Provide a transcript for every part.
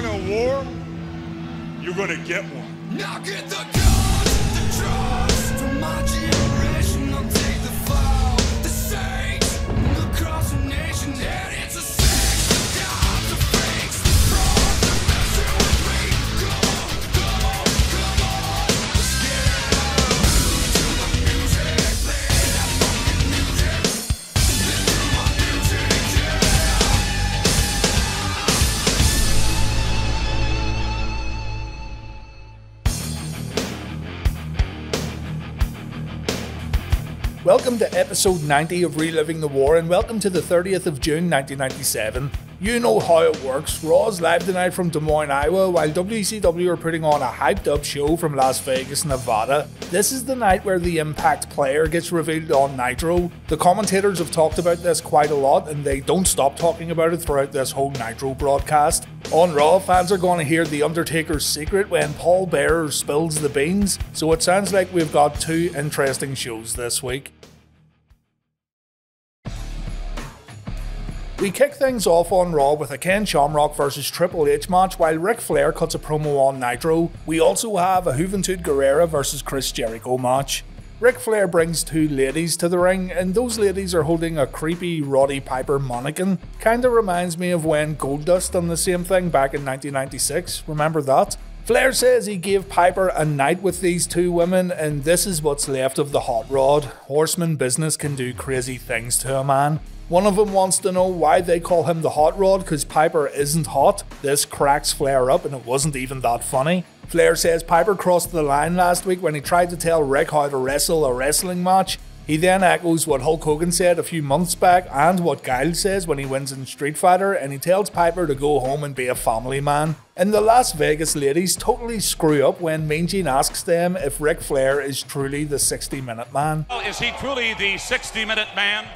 a war, you're gonna get one. Now get the guns, the from my Welcome to episode 90 of Reliving the War, and welcome to the 30th of June 1997. You know how it works. Raw's live tonight from Des Moines, Iowa, while WCW are putting on a hyped up show from Las Vegas, Nevada. This is the night where the Impact player gets revealed on Nitro. The commentators have talked about this quite a lot, and they don't stop talking about it throughout this whole Nitro broadcast. On Raw, fans are going to hear The Undertaker's secret when Paul Bearer spills the beans, so it sounds like we've got two interesting shows this week. We kick things off on Raw with a Ken Shamrock versus Triple H match while Ric Flair cuts a promo on Nitro. We also have a Juventud Guerrera versus Chris Jericho match. Ric Flair brings two ladies to the ring, and those ladies are holding a creepy Roddy Piper mannequin. Kinda reminds me of when Goldust done the same thing back in 1996. Remember that? Flair says he gave Piper a night with these two women, and this is what's left of the hot rod. Horseman business can do crazy things to a man. One of them wants to know why they call him the hot rod because Piper isn't hot. This cracks Flair up, and it wasn't even that funny. Flair says Piper crossed the line last week when he tried to tell Rick how to wrestle a wrestling match. He then echoes what Hulk Hogan said a few months back and what Guile says when he wins in Street Fighter, and he tells Piper to go home and be a family man. And the Las Vegas ladies totally screw up when Mean Gene asks them if Ric Flair is truly the 60 minute man. Is he truly the 60 minute man?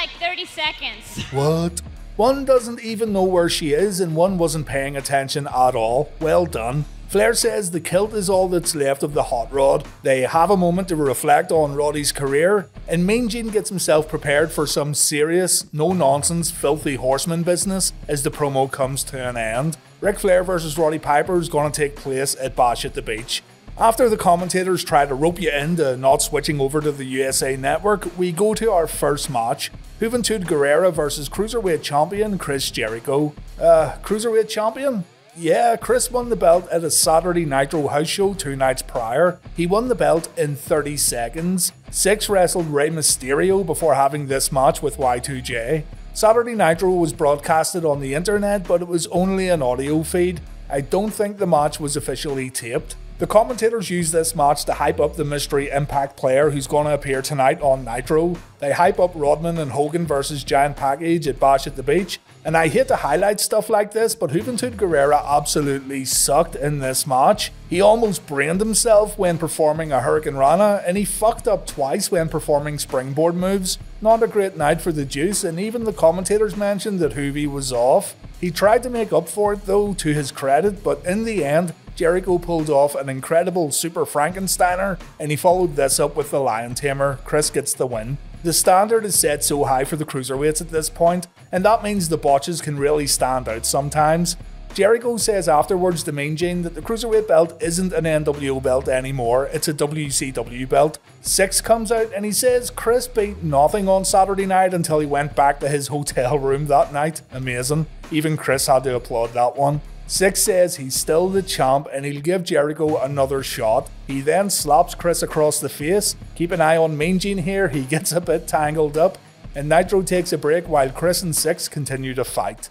Like 30 seconds. What? One doesn't even know where she is, and one wasn't paying attention at all. Well done. Flair says the kilt is all that's left of the hot rod. They have a moment to reflect on Roddy's career, and Mean Gene gets himself prepared for some serious, no nonsense, filthy horseman business as the promo comes to an end. Ric Flair versus Roddy Piper is going to take place at Bash at the Beach. After the commentators try to rope you into not switching over to the USA Network, we go to our first match Juventud Guerrera versus Cruiserweight Champion Chris Jericho. Uh, Cruiserweight Champion? Yeah, Chris won the belt at a Saturday Nitro house show two nights prior. He won the belt in 30 seconds. Syxx wrestled Rey Mysterio before having this match with Y2J. Saturday Nitro was broadcasted on the internet, but it was only an audio feed. I don't think the match was officially taped. The commentators use this match to hype up the mystery Impact player who's going to appear tonight on Nitro. They hype up Rodman and Hogan versus Giant Package at Bash at the Beach. And I hate to highlight stuff like this, but Juventud Guerrera absolutely sucked in this match. He almost brained himself when performing a hurricanrana, and he fucked up twice when performing springboard moves. Not a great night for the Juice, and even the commentators mentioned that Juvi was off. He tried to make up for it though, to his credit, but in the end, Jericho pulled off an incredible Super Frankensteiner, and he followed this up with the Lion Tamer. Chris gets the win. The standard is set so high for the cruiserweights at this point, and that means the botches can really stand out sometimes. Jericho says afterwards to Mean Gene that the Cruiserweight belt isn't an NWO belt anymore, it's a WCW belt. Syxx comes out and he says Chris beat nothing on Saturday night until he went back to his hotel room that night. Amazing. Even Chris had to applaud that one. Syxx says he's still the champ and he'll give Jericho another shot. He then slaps Chris across the face. Keep an eye on Mean Gene here, he gets a bit tangled up. And Nitro takes a break while Chris and Syxx continue to fight.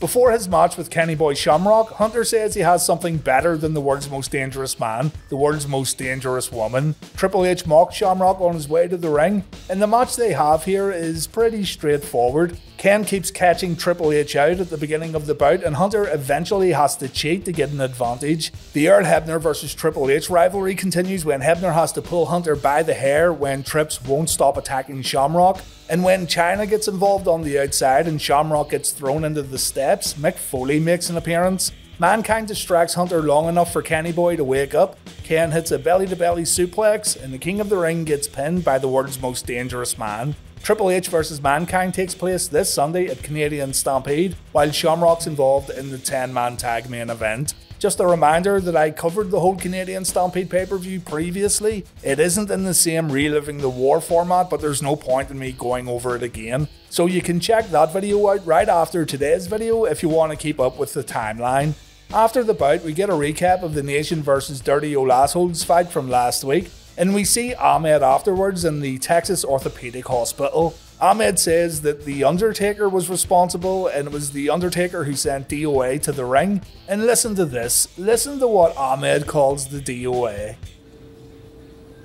Before his match with Kenny Boy Shamrock, Hunter says he has something better than the world's most dangerous man, the world's most dangerous woman. Triple H mocks Shamrock on his way to the ring, and the match they have here is pretty straightforward. Ken keeps catching Triple H out at the beginning of the bout, and Hunter eventually has to cheat to get an advantage. The Earl Hebner versus Triple H rivalry continues when Hebner has to pull Hunter by the hair when Trips won't stop attacking Shamrock. And when Chyna gets involved on the outside and Shamrock gets thrown into the steps, Mick Foley makes an appearance. Mankind distracts Hunter long enough for Kenny Boy to wake up. Ken hits a belly to belly suplex, and the King of the Ring gets pinned by the world's most dangerous man. Triple H vs Mankind takes place this Sunday at Canadian Stampede, while Shamrock's involved in the 10 man tag main event. Just a reminder that I covered the whole Canadian Stampede pay per view previously. It isn't in the same reliving the war format, but there's no point in me going over it again. So you can check that video out right after today's video if you want to keep up with the timeline. After the bout, we get a recap of the Nation vs Dirty Old Assholes fight from last week, and we see Ahmed afterwards in the Texas Orthopedic Hospital. Ahmed says that The Undertaker was responsible and it was The Undertaker who sent DOA to the ring. And listen to this listen to what Ahmed calls the DOA.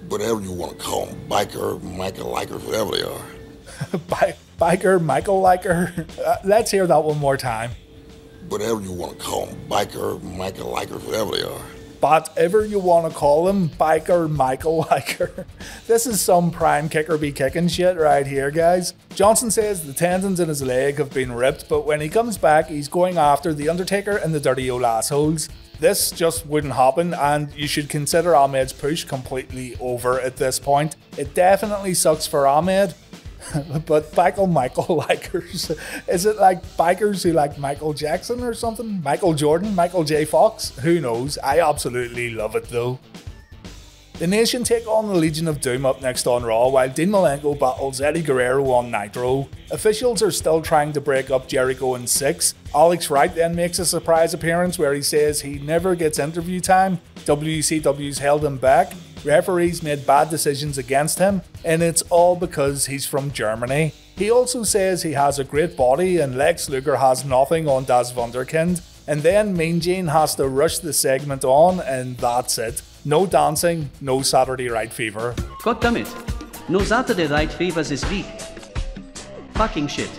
Whatever you want to call them, biker, Michael Liker, whatever they are. Bi- biker, Michael Liker. Uh, let's hear that one more time. Whatever you want to call them, biker, Michael Liker, whatever they are. Whatever you want to call him, biker Michael Liker. This is some prime kicker be kicking shit right here, guys. Johnson says the tendons in his leg have been ripped, but when he comes back, he's going after The Undertaker and the dirty old assholes. This just wouldn't happen, and you should consider Ahmed's push completely over at this point. It definitely sucks for Ahmed, but biker Michael likers. Is it like bikers who like Michael Jackson or something? Michael Jordan? Michael J. Fox? Who knows? I absolutely love it though. The Nation take on the Legion of Doom up next on Raw, while Dean Malenko battles Eddie Guerrero on Nitro. Officials are still trying to break up Jericho in Syxx. Alex Wright then makes a surprise appearance where he says he never gets interview time, WCW's held him back, referees made bad decisions against him, and it's all because he's from Germany. He also says he has a great body and Lex Luger has nothing on Das Wunderkind, and then Mean Gene has to rush the segment on, and that's it. No dancing, no Saturday Night Fever. God damn it. No Saturday Night Fever is week. Fucking shit.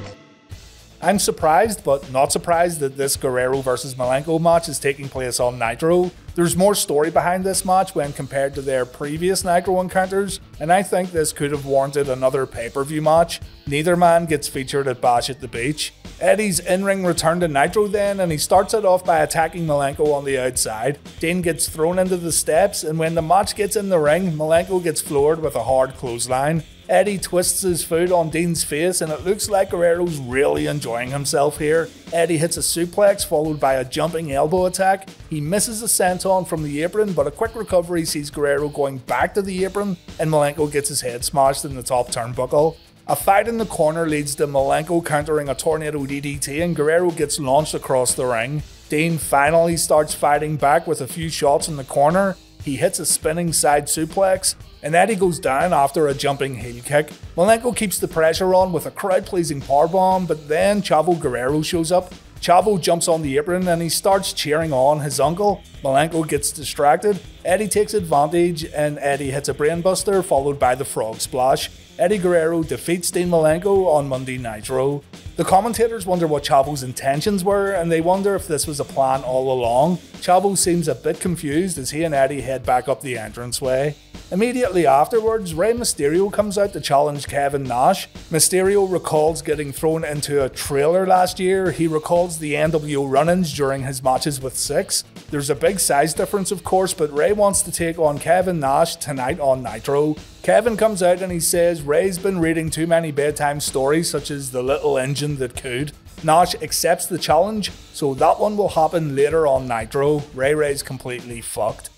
I'm surprised, but not surprised that this Guerrero versus Malenko match is taking place on Nitro. There's more story behind this match when compared to their previous Nitro encounters, and I think this could have warranted another pay per view match. Neither man gets featured at Bash at the Beach. Eddie's in ring return to Nitro then, and he starts it off by attacking Malenko on the outside. Dean gets thrown into the steps, and when the match gets in the ring, Malenko gets floored with a hard clothesline. Eddie twists his foot on Dean's face, and it looks like Guerrero's really enjoying himself here. Eddie hits a suplex followed by a jumping elbow attack. He misses a senton from the apron, but a quick recovery sees Guerrero going back to the apron, and Malenko gets his head smashed in the top turnbuckle. A fight in the corner leads to Malenko countering a tornado DDT, and Guerrero gets launched across the ring. Dean finally starts fighting back with a few shots in the corner. He hits a spinning side suplex, and Eddie goes down after a jumping heel kick. Malenko keeps the pressure on with a crowd pleasing powerbomb, but then Chavo Guerrero shows up. Chavo jumps on the apron and he starts cheering on his uncle. Malenko gets distracted. Eddie takes advantage and Eddie hits a brainbuster followed by the frog splash. Eddie Guerrero defeats Dean Malenko on Monday Nitro. The commentators wonder what Chavo's intentions were and they wonder if this was a plan all along. Chavo seems a bit confused as he and Eddie head back up the entranceway. Immediately afterwards, Rey Mysterio comes out to challenge Kevin Nash. Mysterio recalls getting thrown into a trailer last year. He recalls the NWO run ins during his matches with Syxx. There's a big size difference, of course, but Rey wants to take on Kevin Nash tonight on Nitro. Kevin comes out and he says Rey's been reading too many bedtime stories, such as The Little Engine That Could. Nash accepts the challenge, so that one will happen later on Nitro. Rey Rey's completely fucked.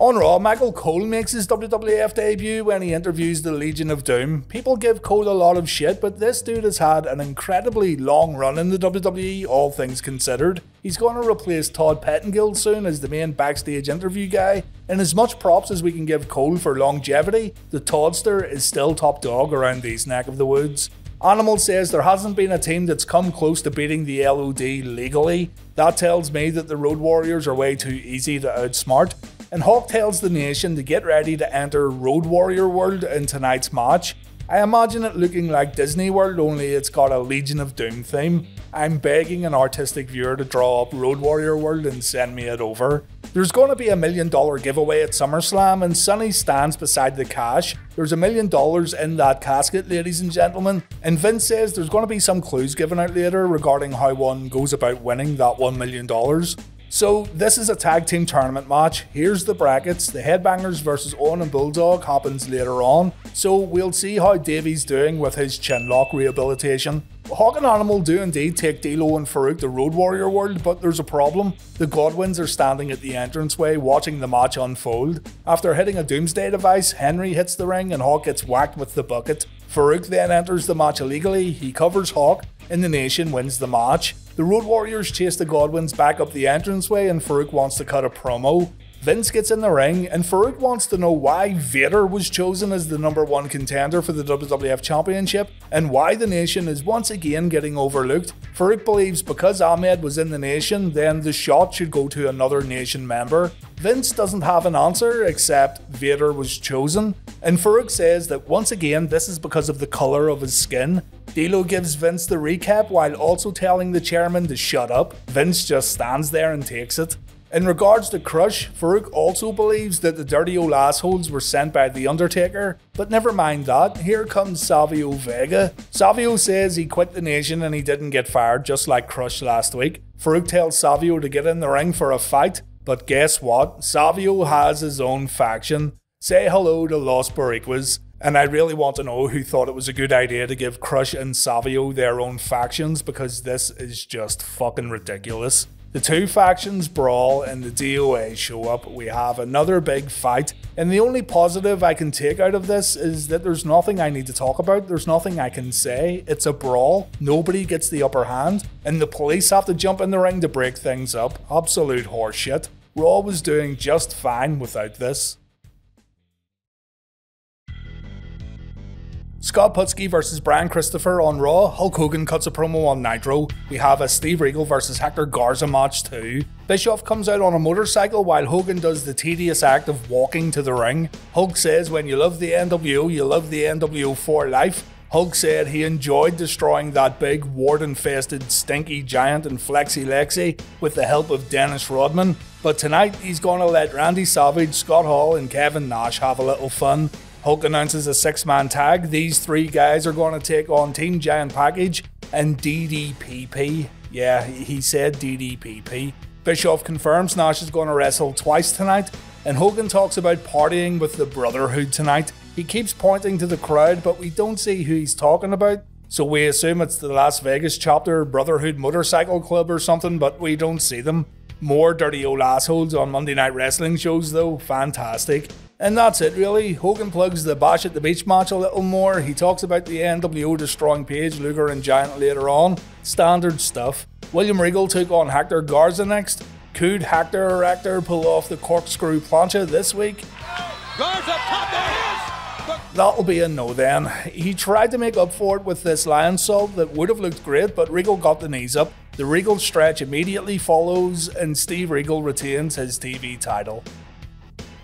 On Raw, oh, Michael Cole makes his WWF debut when he interviews the Legion of Doom. People give Cole a lot of shit, but this dude has had an incredibly long run in the WWE, all things considered. He's going to replace Todd Pettengill soon as the main backstage interview guy, and as much props as we can give Cole for longevity, the Toddster is still top dog around these neck of the woods. Animal says there hasn't been a team that's come close to beating the LOD legally. That tells me that the Road Warriors are way too easy to outsmart. And Hawk tells the nation to get ready to enter Road Warrior World in tonight's match. I imagine it looking like Disney World, only it's got a Legion of Doom theme. I'm begging an artistic viewer to draw up Road Warrior World and send me it over. There's going to be a million dollar giveaway at SummerSlam, and Sunny stands beside the cash. There's a million dollars in that casket, ladies and gentlemen. And Vince says there's going to be some clues given out later regarding how one goes about winning that one million dollars. So this is a tag team tournament match. Here's the brackets. The Headbangers versus Owen and Bulldog happens later on. So we'll see how Davy's doing with his chinlock rehabilitation. Hawk and Animal do indeed take D'Lo and Farouk to Road Warrior World, but there's a problem. The Godwinns are standing at the entranceway watching the match unfold. After hitting a Doomsday device, Henry hits the ring and Hawk gets whacked with the bucket. Farouk then enters the match illegally, he covers Hawk, and the Nation wins the match. The Road Warriors chase the Godwinns back up the entranceway and Farouk wants to cut a promo. Vince gets in the ring, and Farouk wants to know why Vader was chosen as the number one contender for the WWF Championship and why the Nation is once again getting overlooked. Farouk believes because Ahmed was in the Nation, then the shot should go to another Nation member. Vince doesn't have an answer except Vader was chosen, and Farouk says that once again this is because of the colour of his skin. D'Lo gives Vince the recap while also telling the chairman to shut up. Vince just stands there and takes it. In regards to Crush, Farouk also believes that the dirty old assholes were sent by The Undertaker, but never mind that, here comes Savio Vega. Savio says he quit the nation and he didn't get fired just like Crush last week. Farouk tells Savio to get in the ring for a fight, but guess what? Savio has his own faction. Say hello to Los Boricuas. And I really want to know who thought it was a good idea to give Crush and Savio their own factions because this is just fucking ridiculous. The two factions brawl and the DOA show up. We have another big fight. And the only positive I can take out of this is that there's nothing I need to talk about. There's nothing I can say. It's a brawl. Nobody gets the upper hand. And the police have to jump in the ring to break things up. Absolute horseshit. Raw was doing just fine without this. Scott Putski versus Brian Christopher on Raw. Hulk Hogan cuts a promo on Nitro. We have a Steve Regal versus Hector Garza match too. Bischoff comes out on a motorcycle while Hogan does the tedious act of walking to the ring. Hulk says when you love the NWO, you love the NWO for life. Hulk said he enjoyed destroying that big, wart infested, stinky giant and Flexi Lexi with the help of Dennis Rodman. But tonight he's gonna let Randy Savage, Scott Hall, and Kevin Nash have a little fun. Hulk announces a six man tag. These three guys are going to take on Team Giant Package and DDPP. Yeah, he said DDPP. Bischoff confirms Nash is going to wrestle twice tonight, and Hogan talks about partying with the Brotherhood tonight. He keeps pointing to the crowd, but we don't see who he's talking about. So we assume it's the Las Vegas chapter Brotherhood Motorcycle Club or something, but we don't see them. More dirty old assholes on Monday Night Wrestling shows though, fantastic. And that's it really. Hogan plugs the Bash at the Beach match a little more. He talks about the NWO destroying Page, Luger, and Giant later on. Standard stuff. William Regal took on Hector Garza next. Could Hector or Hector pull off the corkscrew plancha this week? Garza, top there! That'll be a no then. He tried to make up for it with this lionsault that would have looked great, but Regal got the knees up. The Regal stretch immediately follows, and Steve Regal retains his TV title.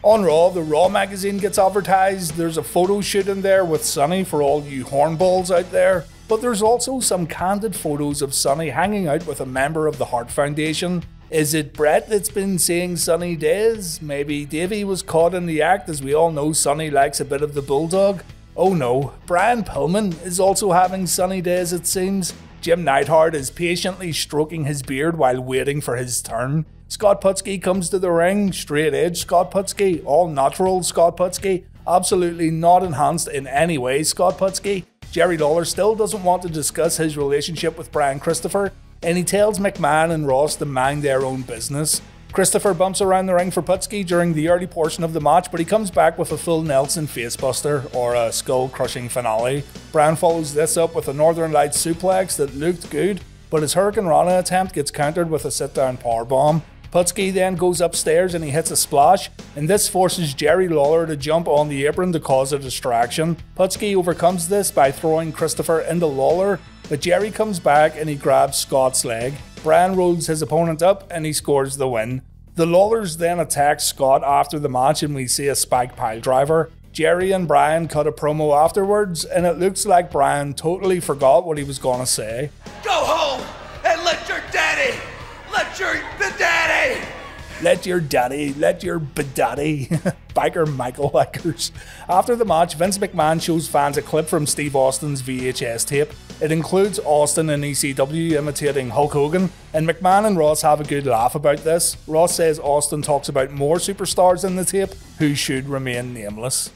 On Raw, the Raw magazine gets advertised. There's a photo shoot in there with Sunny for all you hornballs out there. But there's also some candid photos of Sunny hanging out with a member of the Heart Foundation. Is it Bret that's been seeing sunny days? Maybe Davey was caught in the act, as we all know Sunny likes a bit of the bulldog. Oh no, Brian Pillman is also having sunny days, it seems. Jim Neidhart is patiently stroking his beard while waiting for his turn. Scott Putski comes to the ring, straight edge Scott Putski, all natural Scott Putski, absolutely not enhanced in any way Scott Putski. Jerry Lawler still doesn't want to discuss his relationship with Brian Christopher, and he tells McMahon and Ross to mind their own business. Christopher bumps around the ring for Putski during the early portion of the match, but he comes back with a full Nelson facebuster or a skull crushing finale. Brian follows this up with a Northern Lights suplex that looked good, but his hurricanrana attempt gets countered with a sit down powerbomb. Putski then goes upstairs and he hits a splash, and this forces Jerry Lawler to jump on the apron to cause a distraction. Putski overcomes this by throwing Christopher into Lawler, but Jerry comes back and he grabs Scott's leg. Brian rolls his opponent up and he scores the win. The Lawlers then attack Scott after the match and we see a spike pile driver. Jerry and Brian cut a promo afterwards, and it looks like Brian totally forgot what he was gonna say. Go home let your daddy. Let your daddy, let your daddy, biker Michael Likers. After the match, Vince McMahon shows fans a clip from Steve Austin's VHS tape. It includes Austin and ECW imitating Hulk Hogan, and McMahon and Ross have a good laugh about this. Ross says Austin talks about more superstars in the tape who should remain nameless.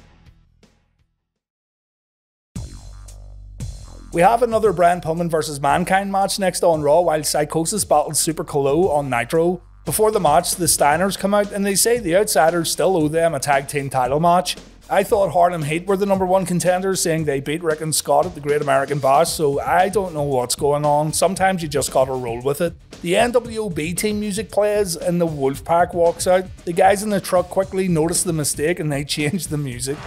We have another Brian Pillman versus Mankind match next on Raw while Psychosis battles Super Calo on Nitro. Before the match, the Steiners come out and they say the Outsiders still owe them a tag team title match. I thought Harlem Heat were the number one contenders, saying they beat Rick and Scott at the Great American Bash, so I don't know what's going on. Sometimes you just gotta roll with it. The NWO team music plays and the Wolfpack walks out. The guys in the truck quickly notice the mistake and they change the music.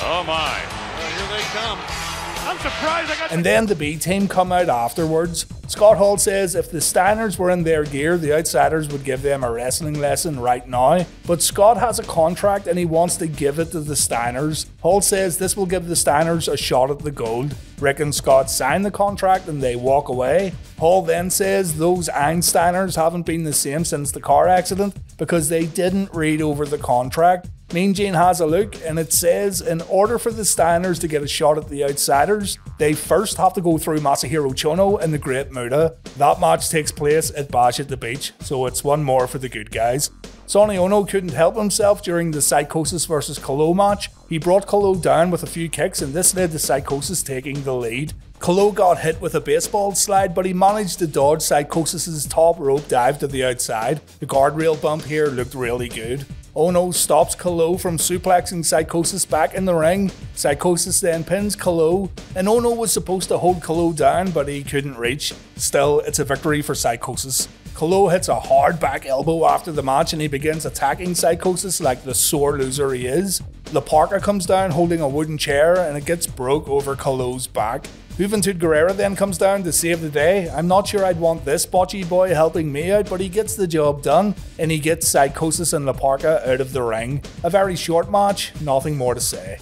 Oh my. Well, here they come. I'm surprised I got And then the B team come out afterwards. Scott Hall says if the Steiners were in their gear, the Outsiders would give them a wrestling lesson right now. But Scott has a contract and he wants to give it to the Steiners. Hall says this will give the Steiners a shot at the gold. Rick and Scott sign the contract and they walk away. Hall then says those Einsteiners haven't been the same since the car accident because they didn't read over the contract. Mean Gene has a look and it says in order for the Steiners to get a shot at the outsiders, they first have to go through Masahiro Chono and the Great Muta. That match takes place at Bash at the Beach, so it's one more for the good guys. Sonny Onoo couldn't help himself during the Psychosis vs. Calo match. He brought Calo down with a few kicks and this led to Psychosis taking the lead. Calo got hit with a baseball slide, but he managed to dodge Psychosis' top rope dive to the outside. The guardrail bump here looked really good. Onoo stops Calo from suplexing Psychosis back in the ring. Psychosis then pins Calo, and Onoo was supposed to hold Calo down, but he couldn't reach. Still, it's a victory for Psychosis. Calo hits a hard back elbow after the match and he begins attacking Psychosis like the sore loser he is. La Parka comes down holding a wooden chair and it gets broke over Calo's back. Juventud Guerrera then comes down to save the day. I'm not sure I'd want this botchy boy helping me out, but he gets the job done and he gets Psychosis and La Parka out of the ring. A very short match, nothing more to say.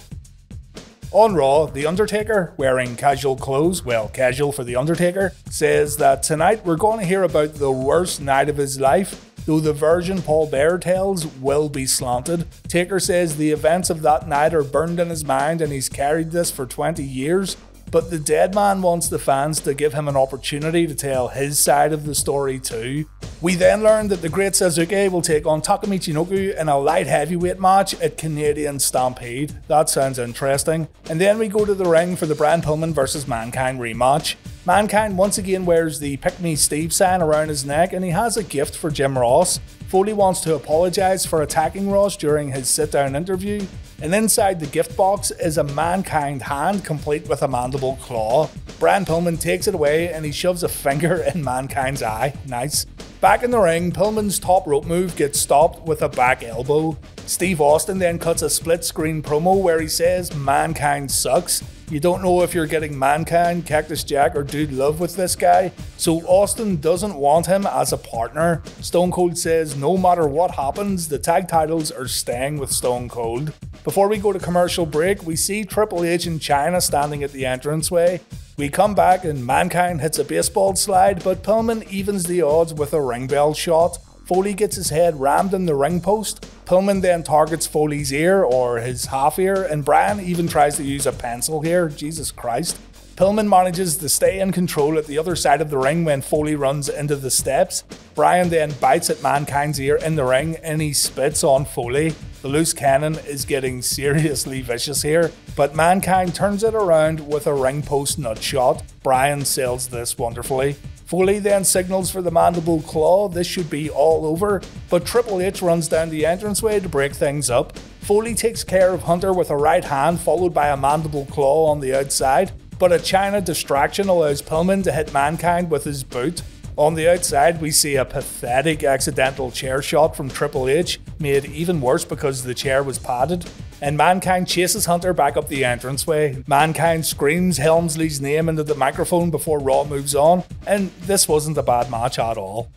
On Raw, The Undertaker, wearing casual clothes, well, casual for The Undertaker, says that tonight we're going to hear about the worst night of his life, though the version Paul Bearer tells will be slanted. Taker says the events of that night are burned in his mind and he's carried this for 20 years. But the dead man wants the fans to give him an opportunity to tell his side of the story too. We then learn that the Great Sasuke will take on Takamichi in a light heavyweight match at Canadian Stampede. That sounds interesting. And then we go to the ring for the Brian Pillman vs Mankind rematch. Mankind once again wears the Pick Me Steve sign around his neck and he has a gift for Jim Ross. Foley wants to apologise for attacking Ross during his sit down interview, and inside the gift box is a mankind hand complete with a mandible claw. Brian Pillman takes it away and he shoves a finger in mankind's eye. Nice. Back in the ring, Pillman's top rope move gets stopped with a back elbow. Steve Austin then cuts a split screen promo where he says mankind sucks. You don't know if you're getting Mankind, Cactus Jack, or Dude Love with this guy, so Austin doesn't want him as a partner. Stone Cold says no matter what happens, the tag titles are staying with Stone Cold. Before we go to commercial break, we see Triple H in Chyna standing at the entranceway. We come back and Mankind hits a baseball slide, but Pillman evens the odds with a ring bell shot. Foley gets his head rammed in the ring post. Pillman then targets Foley's ear or his half ear, and Brian even tries to use a pencil here. Jesus Christ. Pillman manages to stay in control at the other side of the ring when Foley runs into the steps. Brian then bites at Mankind's ear in the ring and he spits on Foley. The loose cannon is getting seriously vicious here, but Mankind turns it around with a ring post nut shot. Brian sells this wonderfully. Foley then signals for the mandible claw, this should be all over, but Triple H runs down the entranceway to break things up. Foley takes care of Hunter with a right hand followed by a mandible claw on the outside, but a Chyna distraction allows Pillman to hit Mankind with his boot. On the outside, we see a pathetic accidental chair shot from Triple H, made even worse because the chair was padded. And Mankind chases Hunter back up the entranceway. Mankind screams Helmsley's name into the microphone before Raw moves on, and this wasn't a bad match at all.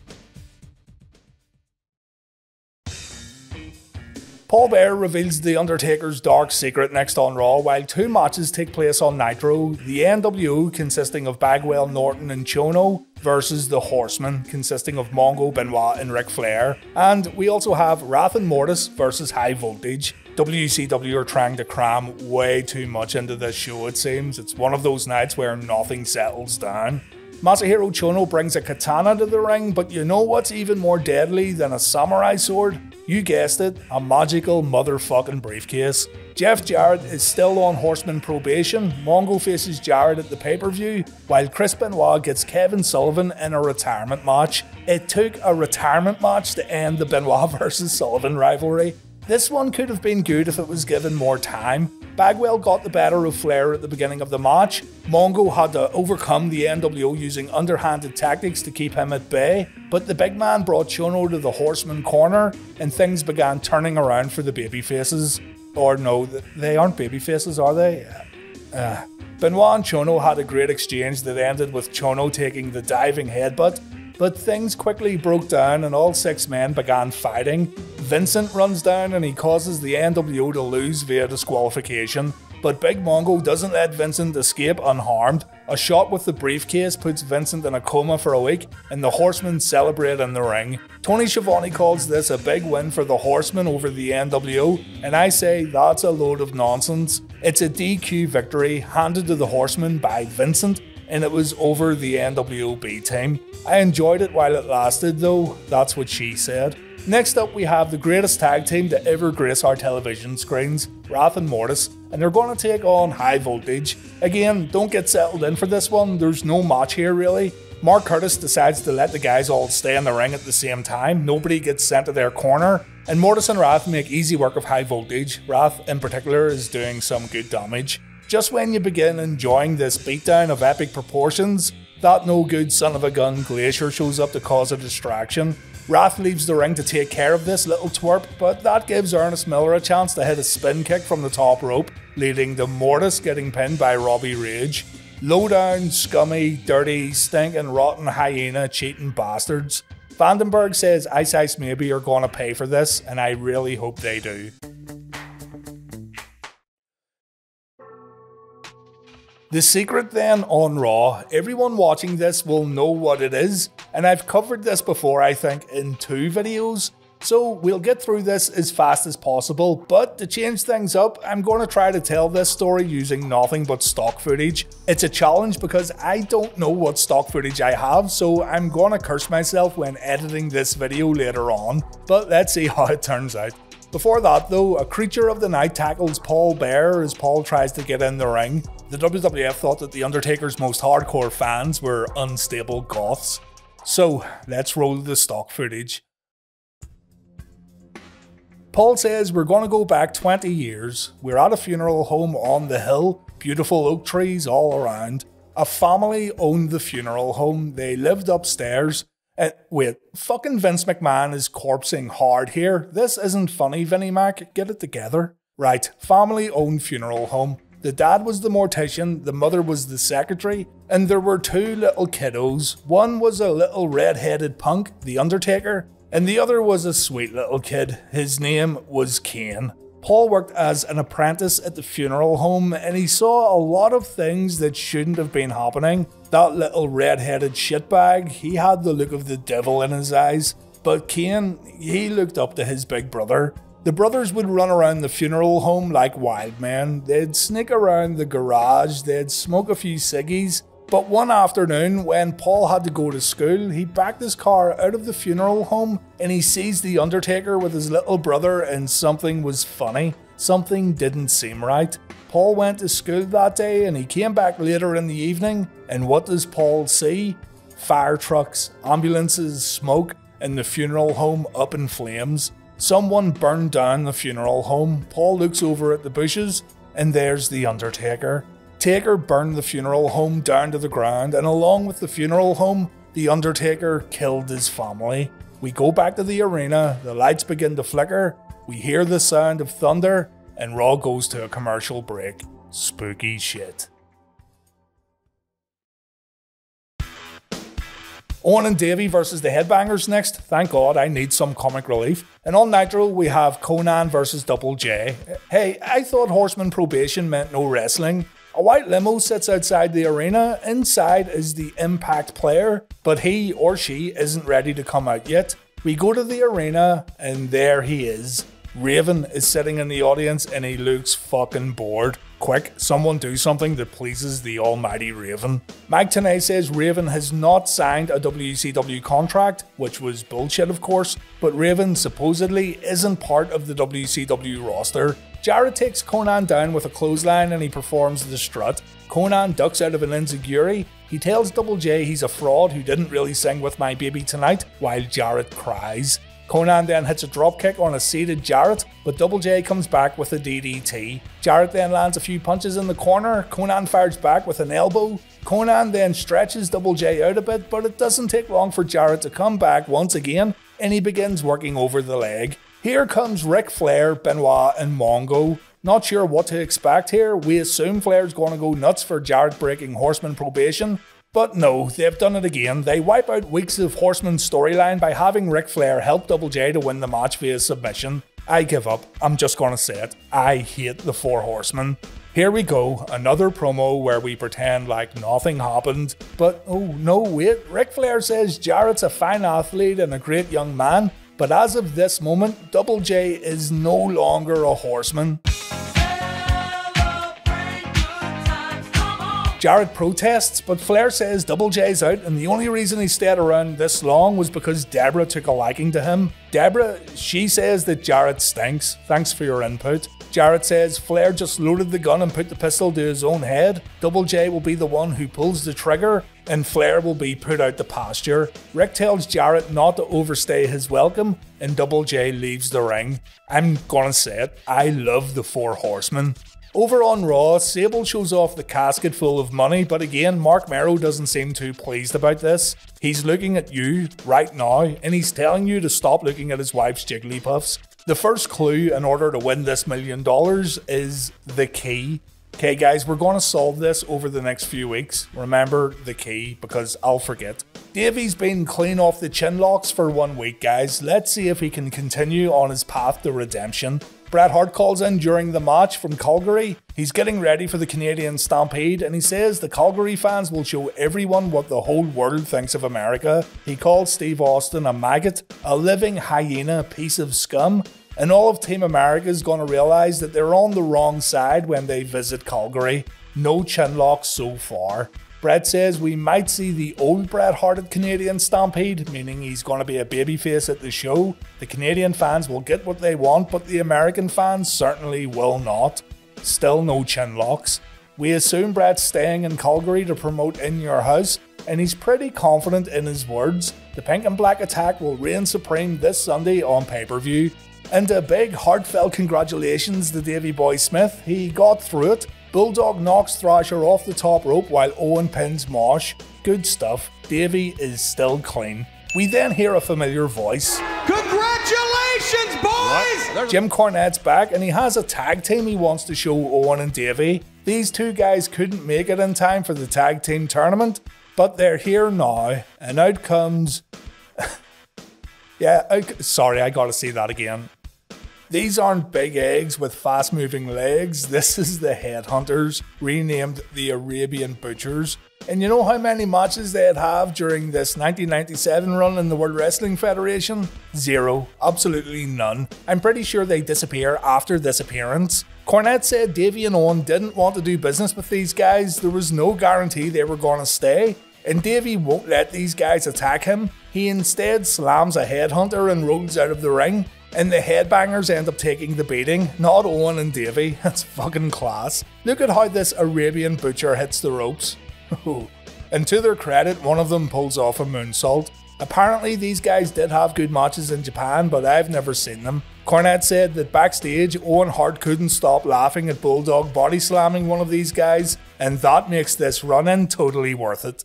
Paul Bearer reveals The Undertaker's dark secret next on Raw, while two matches take place on Nitro. The NWO, consisting of Bagwell, Norton, and Chono, versus the Horsemen, consisting of Mongo, Benoit, and Ric Flair. And we also have Wrath and Mortis versus High Voltage. WCW are trying to cram way too much into this show, it seems. It's one of those nights where nothing settles down. Masahiro Chono brings a katana to the ring, but you know what's even more deadly than a samurai sword? You guessed it, a magical motherfucking briefcase. Jeff Jarrett is still on Horseman probation. Mongo faces Jarrett at the pay per view, while Chris Benoit gets Kevin Sullivan in a retirement match. It took a retirement match to end the Benoit versus Sullivan rivalry. This one could have been good if it was given more time. Bagwell got the better of Flair at the beginning of the match. Mongo had to overcome the NWO using underhanded tactics to keep him at bay, but the big man brought Chono to the horseman corner, and things began turning around for the babyfaces. Or no, they aren't babyfaces, are they? Uh, Benoit and Chono had a great exchange that ended with Chono taking the diving headbutt, but things quickly broke down and all six men began fighting. Vincent runs down and he causes the NWO to lose via disqualification. But Big Mongo doesn't let Vincent escape unharmed. A shot with the briefcase puts Vincent in a coma for a week, and the Horsemen celebrate in the ring. Tony Schiavone calls this a big win for the Horsemen over the NWO, and I say that's a load of nonsense. It's a DQ victory handed to the Horsemen by Vincent, and it was over the NWO B team. I enjoyed it while it lasted, though, that's what she said. Next up, we have the greatest tag team to ever grace our television screens, Wrath and Mortis, and they're going to take on High Voltage. Again, don't get settled in for this one, there's no match here really. Mark Curtis decides to let the guys all stay in the ring at the same time, nobody gets sent to their corner, and Mortis and Wrath make easy work of High Voltage. Wrath, in particular, is doing some good damage. Just when you begin enjoying this beatdown of epic proportions, that no good son of a gun Glacier shows up to cause a distraction. Wrath leaves the ring to take care of this little twerp, but that gives Ernest Miller a chance to hit a spin kick from the top rope, leading to Mortis getting pinned by Robbie Rage. Low down, scummy, dirty, stinking, rotten hyena cheating bastards. Vandenberg says Ice Ice maybe are gonna pay for this, and I really hope they do. The secret then on Raw, everyone watching this will know what it is, and I've covered this before I think in two videos, so we'll get through this as fast as possible, but to change things up, I'm going to try to tell this story using nothing but stock footage. It's a challenge because I don't know what stock footage I have, so I'm going to curse myself when editing this video later on, but let's see how it turns out. Before that, though, a creature of the night tackles Paul Bearer as Paul tries to get in the ring. The WWF thought that The Undertaker's most hardcore fans were unstable goths. So, let's roll the stock footage. Paul says we're going to go back 20 years. We're at a funeral home on the hill, beautiful oak trees all around. A family owned the funeral home, they lived upstairs. Uh, wait, fucking Vince McMahon is corpsing hard here. This isn't funny, Vinnie Mac. Get it together. Right, family owned funeral home. The dad was the mortician, the mother was the secretary, and there were two little kiddos. One was a little red headed punk, The Undertaker, and the other was a sweet little kid. His name was Kane. Paul worked as an apprentice at the funeral home and he saw a lot of things that shouldn't have been happening. That little red headed shitbag, he had the look of the devil in his eyes. But Kane, he looked up to his big brother. The brothers would run around the funeral home like wild men. They'd sneak around the garage, they'd smoke a few ciggies, but one afternoon, when Paul had to go to school, he backed his car out of the funeral home and he sees The Undertaker with his little brother, and something was funny. Something didn't seem right. Paul went to school that day and he came back later in the evening, and what does Paul see? Fire trucks, ambulances, smoke, and the funeral home up in flames. Someone burned down the funeral home. Paul looks over at the bushes, and there's The Undertaker. Taker burned the funeral home down to the ground, and along with the funeral home, The Undertaker killed his family. We go back to the arena, the lights begin to flicker, we hear the sound of thunder, and Raw goes to a commercial break. Spooky shit. Owen and Davey versus the Headbangers next. Thank God, I need some comic relief. And on Nitro, we have Konnan versus Double J. Hey, I thought Horseman probation meant no wrestling. A white limo sits outside the arena. Inside is the Impact player, but he or she isn't ready to come out yet. We go to the arena, and there he is. Raven is sitting in the audience and he looks fucking bored. Quick, someone do something that pleases the almighty Raven. Mike Tenay says Raven has not signed a WCW contract, which was bullshit of course, but Raven supposedly isn't part of the WCW roster. Jarrett takes Konnan down with a clothesline and he performs the strut. Konnan ducks out of an enzuigiri. He tells Double J he's a fraud who didn't really sing with my baby tonight, while Jarrett cries. Konnan then hits a dropkick on a seated Jarrett, but Double J comes back with a DDT. Jarrett then lands a few punches in the corner, Konnan fires back with an elbow. Konnan then stretches Double J out a bit, but it doesn't take long for Jarrett to come back once again, and he begins working over the leg. Here comes Ric Flair, Benoit, and Mongo. Not sure what to expect here. We assume Flair's going to go nuts for Jarrett breaking Horseman probation, but no, they've done it again. They wipe out weeks of Horseman's storyline by having Ric Flair help Double J to win the match via submission. I give up. I'm just gonna say it. I hate the Four Horsemen. Here we go, another promo where we pretend like nothing happened. But oh no, wait, Ric Flair says Jarrett's a fine athlete and a great young man. But as of this moment, Double J is no longer a horseman. Jarrett protests, but Flair says Double J's out, and the only reason he stayed around this long was because Deborah took a liking to him. Deborah, she says that Jarrett stinks. Thanks for your input. Jarrett says Flair just loaded the gun and put the pistol to his own head. Double J will be the one who pulls the trigger, and Flair will be put out the pasture. Rick tells Jarrett not to overstay his welcome, and Double J leaves the ring. I'm gonna say it, I love the Four Horsemen. Over on Raw, Sable shows off the casket full of money, but again, Marc Mero doesn't seem too pleased about this. He's looking at you right now, and he's telling you to stop looking at his wife's Jigglypuffs. The first clue in order to win this million dollars is the key. Okay, guys, we're going to solve this over the next few weeks. Remember the key because I'll forget. Davey's been clean off the chin locks for one week, guys. Let's see if he can continue on his path to redemption. Bret Hart calls in during the match from Calgary. He's getting ready for the Canadian Stampede and he says the Calgary fans will show everyone what the whole world thinks of America. He calls Steve Austin a maggot, a living hyena piece of scum, and all of Team America is going to realize that they're on the wrong side when they visit Calgary. No chin locks so far. Bret says we might see the old Bret Hart Canadian Stampede, meaning he's going to be a babyface at the show. The Canadian fans will get what they want, but the American fans certainly will not. Still no chin locks. We assume Bret's staying in Calgary to promote In Your House, and he's pretty confident in his words. The pink and black attack will reign supreme this Sunday on pay per view. And a big heartfelt congratulations to Davey Boy Smith. He got through it. Bulldog knocks Thrasher off the top rope while Owen pins Mosh. Good stuff. Davey is still clean. We then hear a familiar voice. Congratulations, boys! Jim Cornette's back and he has a tag team he wants to show Owen and Davey. These two guys couldn't make it in time for the tag team tournament, but they're here now, and out comes. yeah, out... sorry, I gotta see that again. These aren't big eggs with fast moving legs. This is the Headhunters, renamed the Arabian Butchers. And you know how many matches they'd have during this 1997 run in the World Wrestling Federation? Zero. Absolutely none. I'm pretty sure they disappear after this appearance. Cornette said Davey and Owen didn't want to do business with these guys. There was no guarantee they were going to stay. And Davey won't let these guys attack him. He instead slams a headhunter and rolls out of the ring. And the headbangers end up taking the beating, not Owen and Davey. That's fucking class. Look at how this Arabian butcher hits the ropes. and to their credit, one of them pulls off a moonsault. Apparently, these guys did have good matches in Japan, but I've never seen them. Cornette said that backstage, Owen Hart couldn't stop laughing at Bulldog body slamming one of these guys, and that makes this run in totally worth it.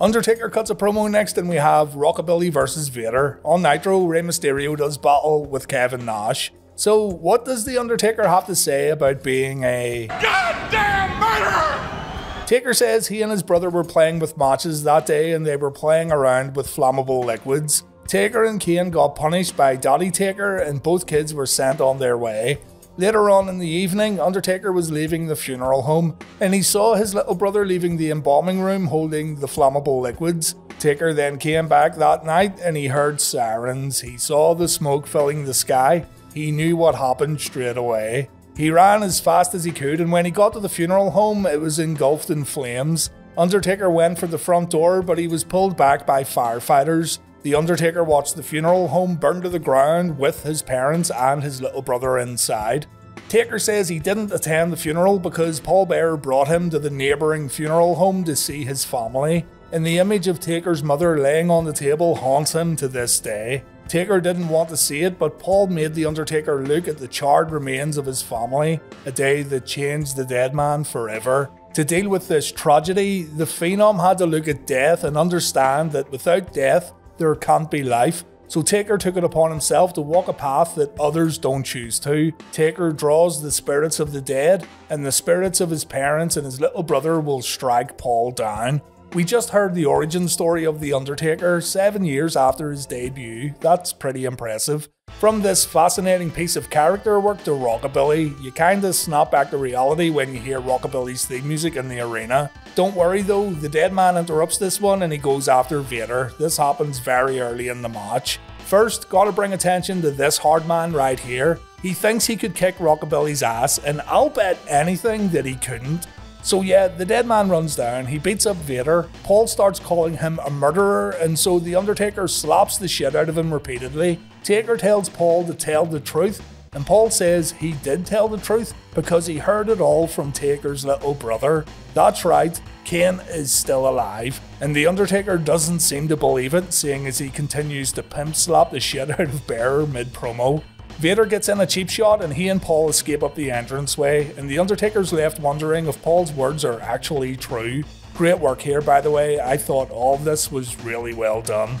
Undertaker cuts a promo next, and we have Rockabilly versus Vader. On Nitro, Rey Mysterio does battle with Kevin Nash. So, what does The Undertaker have to say about being a Goddamn murderer! Taker says he and his brother were playing with matches that day and they were playing around with flammable liquids. Taker and Kane got punished by Daddy Taker and both kids were sent on their way. Later on in the evening, Undertaker was leaving the funeral home and he saw his little brother leaving the embalming room holding the flammable liquids. Taker then came back that night and he heard sirens. He saw the smoke filling the sky. He knew what happened straight away. He ran as fast as he could, and when he got to the funeral home, it was engulfed in flames. Undertaker went for the front door, but he was pulled back by firefighters. The Undertaker watched the funeral home burn to the ground with his parents and his little brother inside. Taker says he didn't attend the funeral because Paul Bearer brought him to the neighbouring funeral home to see his family, and the image of Taker's mother laying on the table haunts him to this day. Taker didn't want to see it, but Paul made The Undertaker look at the charred remains of his family, a day that changed the dead man forever. To deal with this tragedy, the Phenom had to look at death and understand that without death, there can't be life. So Taker took it upon himself to walk a path that others don't choose to. Taker draws the spirits of the dead, and the spirits of his parents and his little brother will strike Paul down. We just heard the origin story of The Undertaker seven years after his debut. That's pretty impressive. From this fascinating piece of character work to Rockabilly, you kinda snap back to reality when you hear Rockabilly's theme music in the arena. Don't worry though, the dead man interrupts this one and he goes after Vader. This happens very early in the match. First, gotta bring attention to this hard man right here. He thinks he could kick Rockabilly's ass, and I'll bet anything that he couldn't. So yeah, the dead man runs down, he beats up Vader, Paul starts calling him a murderer, and so the Undertaker slaps the shit out of him repeatedly. Taker tells Paul to tell the truth, and Paul says he did tell the truth because he heard it all from Taker's little brother. That's right, Kane is still alive, and the Undertaker doesn't seem to believe it, seeing as he continues to pimp slap the shit out of Bearer mid promo. Vader gets in a cheap shot and he and Paul escape up the entranceway, and the Undertaker's left wondering if Paul's words are actually true. Great work here, by the way. I thought all of this was really well done.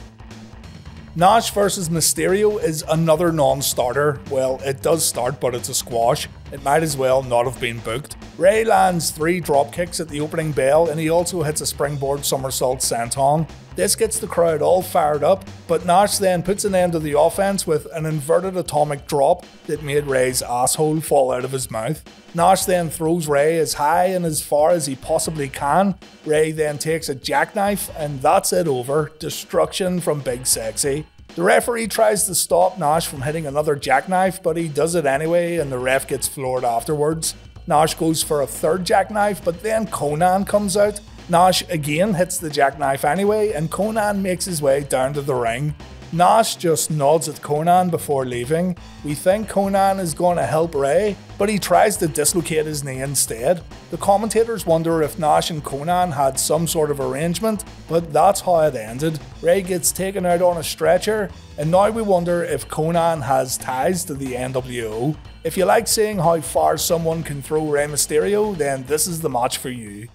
Nash versus Mysterio is another non starter. Well, it does start, but it's a squash. It might as well not have been booked. Rey lands three drop kicks at the opening bell, and he also hits a springboard somersault senton. This gets the crowd all fired up, but Nash then puts an end to the offense with an inverted atomic drop that made Rey's asshole fall out of his mouth. Nash then throws Rey as high and as far as he possibly can. Ray then takes a jackknife, and that's it over. Destruction from Big Sexy. The referee tries to stop Nash from hitting another jackknife, but he does it anyway, and the ref gets floored afterwards. Nash goes for a third jackknife, but then Konnan comes out. Nash again hits the jackknife anyway, and Konnan makes his way down to the ring. Nash just nods at Konnan before leaving. We think Konnan is going to help Rey, but he tries to dislocate his knee instead. The commentators wonder if Nash and Konnan had some sort of arrangement, but that's how it ended. Rey gets taken out on a stretcher, and now we wonder if Konnan has ties to the NWO. If you like seeing how far someone can throw Rey Mysterio, then this is the match for you.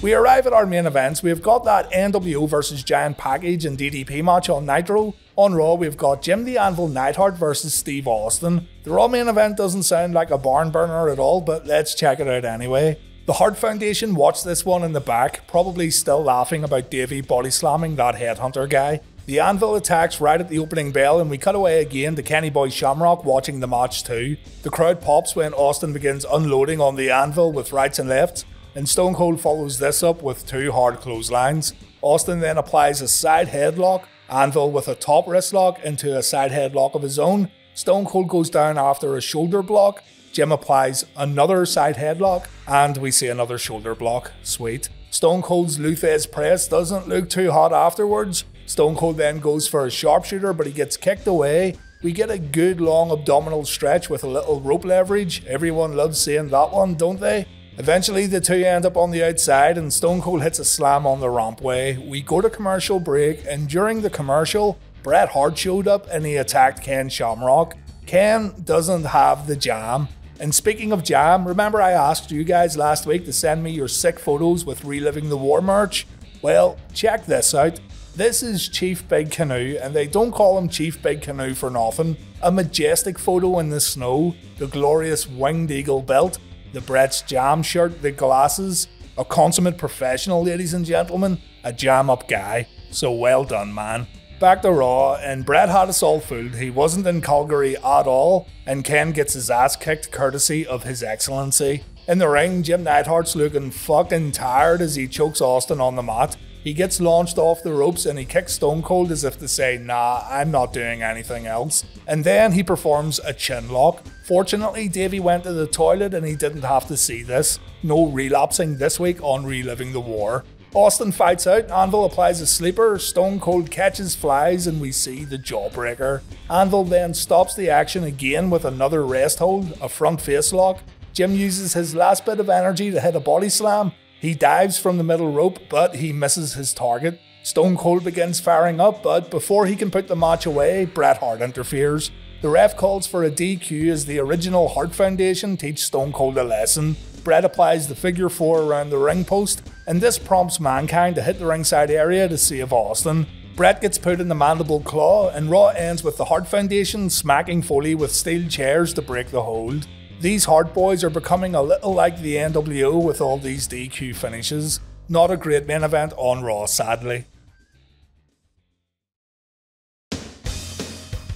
We arrive at our main events. We've got that NWO versus Giant Package and DDP match on Nitro. On Raw, we've got Jim the Anvil Neidhart versus Steve Austin. The Raw main event doesn't sound like a barn burner at all, but let's check it out anyway. The Hart Foundation watched this one in the back, probably still laughing about Davey body slamming that headhunter guy. The Anvil attacks right at the opening bell, and we cut away again to Kenny Boy Shamrock watching the match too. The crowd pops when Austin begins unloading on the Anvil with rights and lefts, and Stone Cold follows this up with two hard clotheslines. Austin then applies a side headlock, Anvil with a top wrist lock into a side headlock of his own. Stone Cold goes down after a shoulder block. Jim applies another side headlock, and we see another shoulder block. Sweet. Stone Cold's Lou press doesn't look too hot afterwards. Stone Cold then goes for a sharpshooter, but he gets kicked away. We get a good long abdominal stretch with a little rope leverage. Everyone loves seeing that one, don't they? Eventually, the two end up on the outside, and Stone Cold hits a slam on the rampway. We go to commercial break, and during the commercial, Bret Hart showed up and he attacked Ken Shamrock. Ken doesn't have the jam. And speaking of jam, remember I asked you guys last week to send me your sick photos with reliving the war merch? Well, check this out. This is Chief Big Canoe, and they don't call him Chief Big Canoe for nothing. A majestic photo in the snow, the glorious winged eagle belt, the Bret's jam shirt, the glasses, a consummate professional, ladies and gentlemen, a jam up guy. So well done, man. Back to Raw, and Bret had us all fooled. He wasn't in Calgary at all, and Ken gets his ass kicked courtesy of His Excellency. In the ring, Jim Neidhart's looking fucking tired as he chokes Austin on the mat. He gets launched off the ropes and he kicks Stone Cold as if to say, nah, I'm not doing anything else. And then he performs a chin lock. Fortunately, Davey went to the toilet and he didn't have to see this. No relapsing this week on reliving the war. Austin fights out, Anvil applies a sleeper, Stone Cold catches flies, and we see the jawbreaker. Anvil then stops the action again with another rest hold, a front face lock. Jim uses his last bit of energy to hit a body slam. He dives from the middle rope, but he misses his target. Stone Cold begins firing up, but before he can put the match away, Bret Hart interferes. The ref calls for a DQ as the original Hart Foundation teach Stone Cold a lesson. Bret applies the figure four around the ring post, and this prompts Mankind to hit the ringside area to save Austin. Bret gets put in the mandible claw, and Raw ends with the Hart Foundation smacking Foley with steel chairs to break the hold. These Hart Boys are becoming a little like the NWO with all these DQ finishes. Not a great main event on Raw, sadly.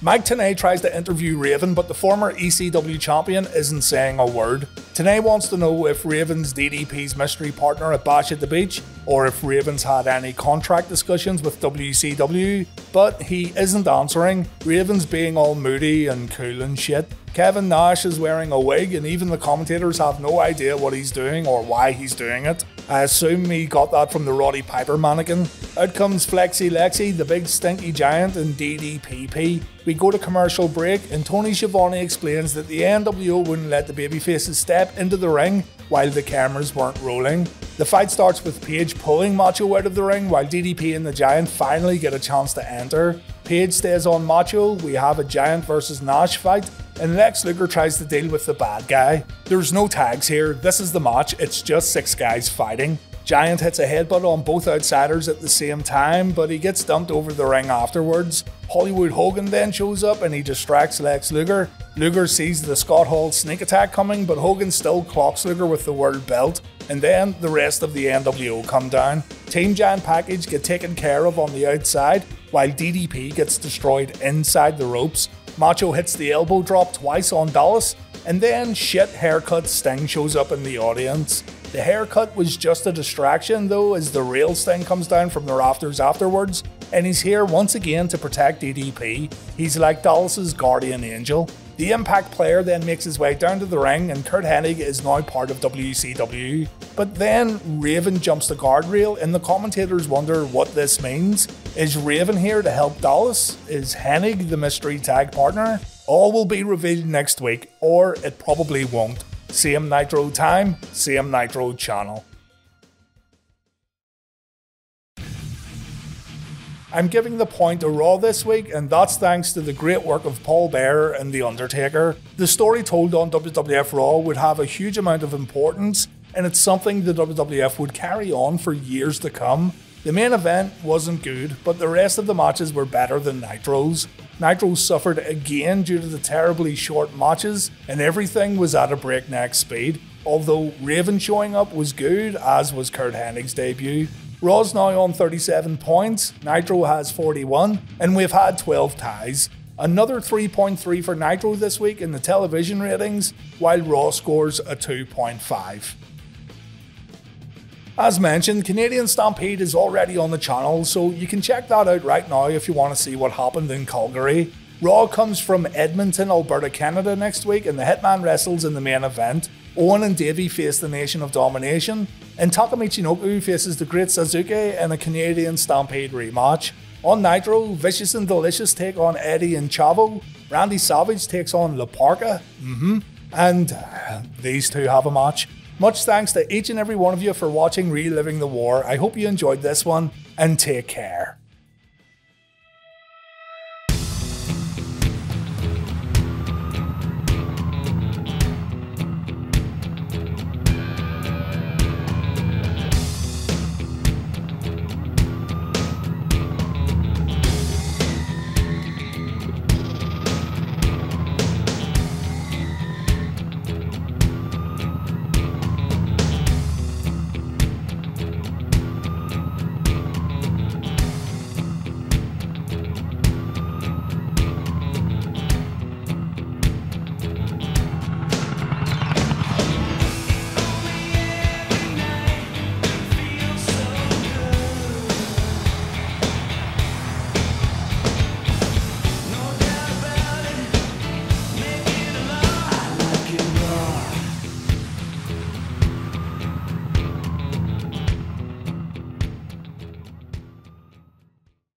Mike Tenay tries to interview Raven, but the former ECW champion isn't saying a word. Tenay wants to know if Raven's DDP's mystery partner at Bash at the Beach, or if Raven's had any contract discussions with WCW, but he isn't answering. Raven's being all moody and cool and shit. Kevin Nash is wearing a wig, and even the commentators have no idea what he's doing or why he's doing it. I assume he got that from the Roddy Piper mannequin. Out comes Flexi Lexi, the big stinky giant, and DDPP. We go to commercial break, and Tony Schiavone explains that the NWO wouldn't let the babyfaces step into the ring while the cameras weren't rolling. The fight starts with Page pulling Macho out of the ring while DDP and the Giant finally get a chance to enter. Page stays on Macho, we have a Giant versus Nash fight, and Lex Luger tries to deal with the bad guy. There's no tags here, this is the match, it's just six guys fighting. Giant hits a headbutt on both outsiders at the same time, but he gets dumped over the ring afterwards. Hollywood Hogan then shows up and he distracts Lex Luger. Luger sees the Scott Hall sneak attack coming, but Hogan still clocks Luger with the world belt. And then the rest of the NWO come down. Team Giant package get taken care of on the outside, while DDP gets destroyed inside the ropes. Macho hits the elbow drop twice on Dallas, and then shit haircut Sting shows up in the audience. The haircut was just a distraction though, as the real Sting comes down from the rafters afterwards, and he's here once again to protect DDP. He's like Dallas's guardian angel. The Impact player then makes his way down to the ring, and Curt Hennig is now part of WCW. But then Raven jumps the guardrail, and the commentators wonder what this means. Is Raven here to help Dallas? Is Hennig the mystery tag partner? All will be revealed next week, or it probably won't. Same Nitro time, same Nitro channel. I'm giving the point to Raw this week, and that's thanks to the great work of Paul Bearer and The Undertaker. The story told on WWF Raw would have a huge amount of importance, and it's something the WWF would carry on for years to come. The main event wasn't good, but the rest of the matches were better than Nitro's. Nitro suffered again due to the terribly short matches, and everything was at a breakneck speed. Although Raven showing up was good, as was Curt Hennig's debut. Raw's now on 37 points, Nitro has 41, and we've had 12 ties. Another 3.3 for Nitro this week in the television ratings, while Raw scores a 2.5. As mentioned, Canadian Stampede is already on the channel, so you can check that out right now if you want to see what happened in Calgary. Raw comes from Edmonton, Alberta, Canada next week, and the Hitman wrestles in the main event. Owen and Davey face the Nation of Domination, and Takamichi Michinoku faces the Great Sasuke in a Canadian Stampede rematch. On Nitro, Vicious and Delicious take on Eddie and Chavo, Randy Savage takes on La Parka, mm-hmm, and uh, these two have a match. Much thanks to each and every one of you for watching Reliving the War. I hope you enjoyed this one, and take care.